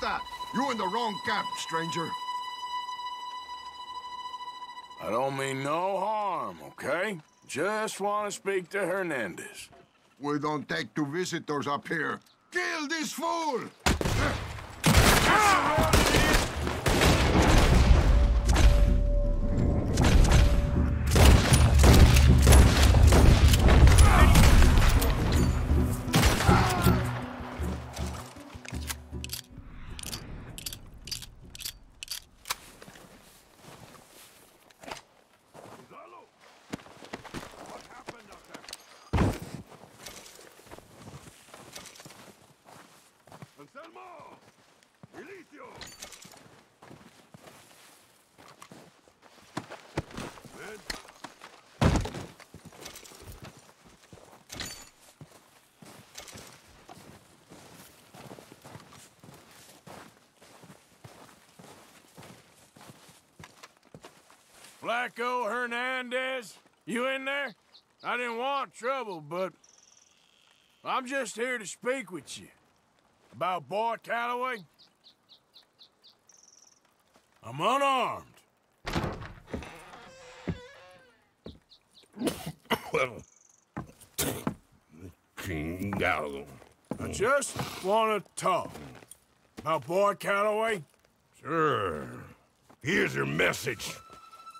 that? You in the wrong camp, stranger. I don't mean no harm, okay? Just want to speak to Hernandez. We don't take to visitors up here. Kill this fool! Ah! Flaco Hernandez, you in there? I didn't want trouble, but I'm just here to speak with you. About Boy Calloway? I'm unarmed. chingado. I just want to talk. About Boy Calloway? Sure. Here's your message.